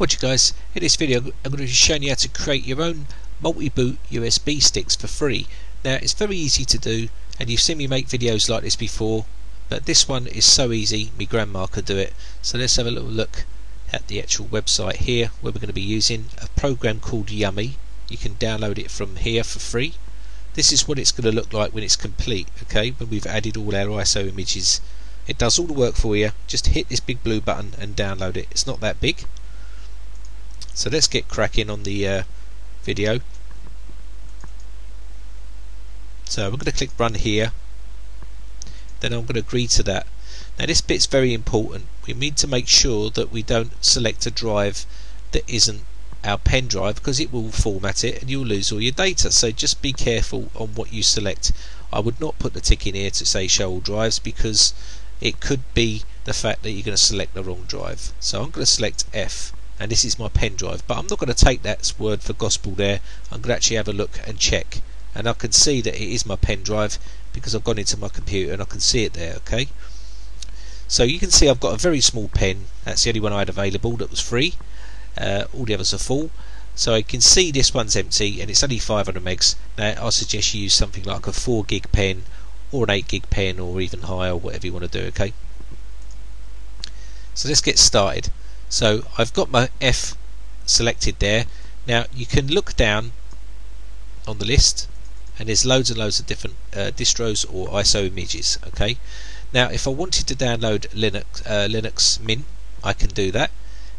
Watch you guys, in this video I'm going to be showing you how to create your own multi-boot USB sticks for free. Now it's very easy to do and you've seen me make videos like this before but this one is so easy my grandma could do it. So let's have a little look at the actual website here where we're going to be using a program called YUMI. You can download it from here for free. This is what it's going to look like when it's complete, okay, when we've added all our ISO images. It does all the work for you. Just hit this big blue button and download it. It's not that big. So let's get cracking on the uh, video. So we're going to click run here. Then I'm going to agree to that. Now this bit's very important. We need to make sure that we don't select a drive that isn't our pen drive because it will format it and you'll lose all your data. So just be careful on what you select. I would not put the tick in here to say show all drives because it could be the fact that you're going to select the wrong drive. So I'm going to select F and this is my pen drive but I'm not going to take that word for gospel there. I'm going to actually have a look and check and I can see that it is my pen drive because I've gone into my computer and I can see it there okay? So you can see I've got a very small pen. That's the only one I had available that was free. Uh, all the others are full. So I can see this one's empty and it's only 500 megs. Now I suggest you use something like a 4 gig pen or an 8 gig pen or even higher whatever you want to do okay? So let's get started so I've got my F selected there. Now you can look down on the list and there's loads and loads of different uh, distros or ISO images. Okay. Now if I wanted to download Linux, uh, Linux Mint, I can do that.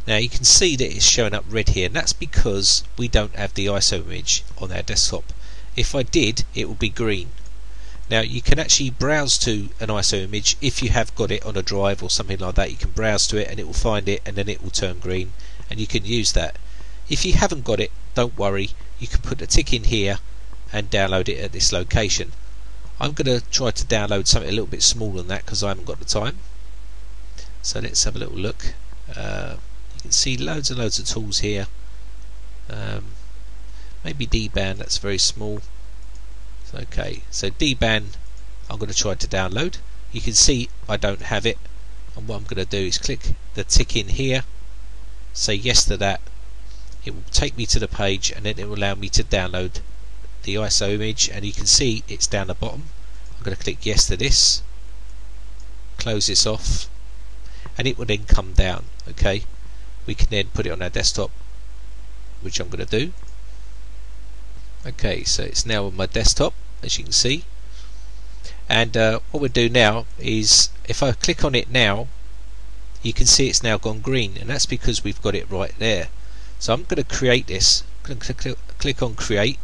Now you can see that it's showing up red here and that's because we don't have the ISO image on our desktop. If I did it would be green now you can actually browse to an ISO image if you have got it on a drive or something like that. You can browse to it and it will find it and then it will turn green and you can use that. If you haven't got it, don't worry. You can put a tick in here and download it at this location. I'm going to try to download something a little bit smaller than that because I haven't got the time. So let's have a little look. Uh, you can see loads and loads of tools here. Um, maybe DBAN, that's very small. Okay, so DBAN I'm going to try to download. You can see I don't have it and what I'm going to do is click the tick in here say yes to that. It will take me to the page and then it will allow me to download the ISO image and you can see it's down the bottom. I'm going to click yes to this close this off and it will then come down okay? We can then put it on our desktop which I'm going to do. Okay so it's now on my desktop as you can see. And uh, what we'll do now is if I click on it now you can see it's now gone green and that's because we've got it right there. So I'm going to create this. Click, on create.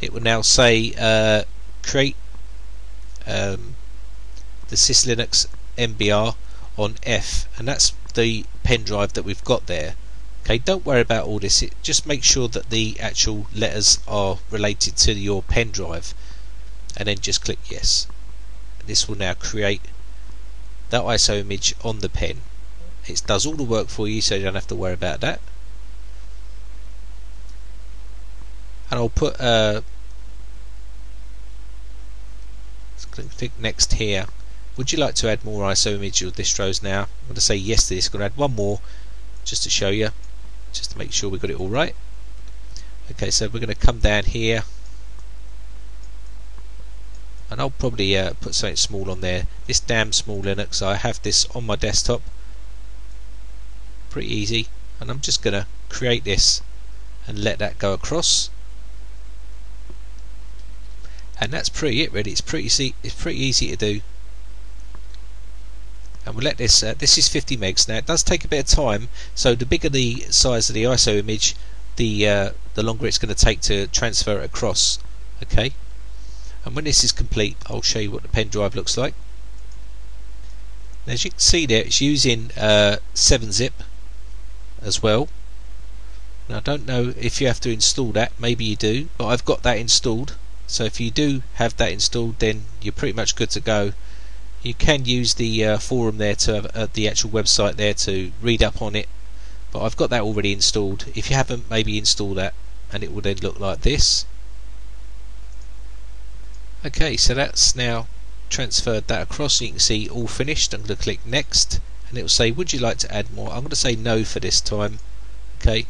It will now say uh, create um, the SysLinux MBR on F and that's the pen drive that we've got there Okay, don't worry about all this. It, just make sure that the actual letters are related to your pen drive, and then just click yes. This will now create that ISO image on the pen. It does all the work for you, so you don't have to worry about that. And I'll put uh, click next here. Would you like to add more ISO image or distros now? I'm going to say yes to this. I'm going to add one more just to show you just to make sure we got it all right. Okay so we're going to come down here. And I'll probably uh, put something small on there. This damn small Linux I have this on my desktop. Pretty easy. And I'm just gonna create this and let that go across. And that's pretty it really. It's pretty easy it's pretty easy to do and we'll let this uh, this is 50 megs. Now it does take a bit of time. So the bigger the size of the ISO image the uh, the longer it's going to take to transfer it across okay? And when this is complete I'll show you what the pen drive looks like. As you can see there it's using uh, 7-zip as well. Now I don't know if you have to install that. Maybe you do but I've got that installed. So if you do have that installed then you're pretty much good to go you can use the uh, forum there to uh, the actual website there to read up on it but I've got that already installed. If you haven't maybe install that and it will then look like this. Okay so that's now transferred that across. You can see all finished. I'm going to click next and it will say would you like to add more? I'm going to say no for this time okay?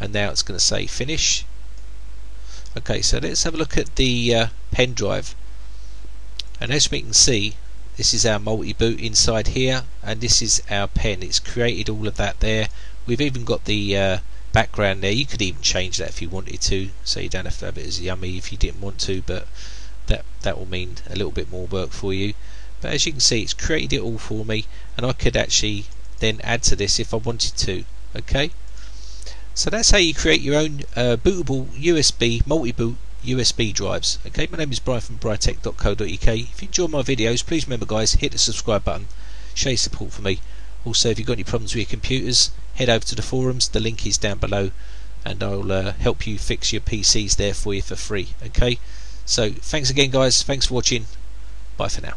And now it's going to say finish. Okay so let's have a look at the uh, pen drive. And as we can see this is our multi-boot inside here and this is our pen. It's created all of that there. We've even got the uh, background there. You could even change that if you wanted to so you don't have to have it as YUMI if you didn't want to but that that will mean a little bit more work for you. But as you can see it's created it all for me and I could actually then add to this if I wanted to okay? So that's how you create your own uh, bootable USB multi-boot USB drives. Okay my name is Brian from britec.co.uk. if you enjoy my videos please remember guys hit the subscribe button. Show your support for me. Also if you've got any problems with your computers head over to the forums. The link is down below and I'll uh, help you fix your PCs there for you for free. Okay? So thanks again guys. Thanks for watching. Bye for now